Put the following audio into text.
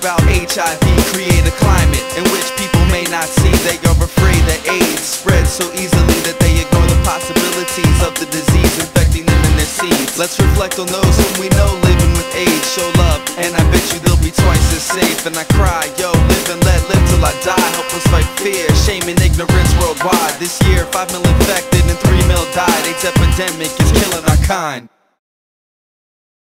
About HIV create a climate in which people may not see they are afraid that AIDS spreads so easily that they ignore the possibilities of the disease infecting them in their seeds. Let's reflect on those whom we know living with AIDS. Show love, and I bet you they'll be twice as safe. And I cry, yo, live and let live till I die. Help us fight fear, shame, and ignorance worldwide. This year, 5 mil infected and 3 mil died. AIDS epidemic is killing our kind.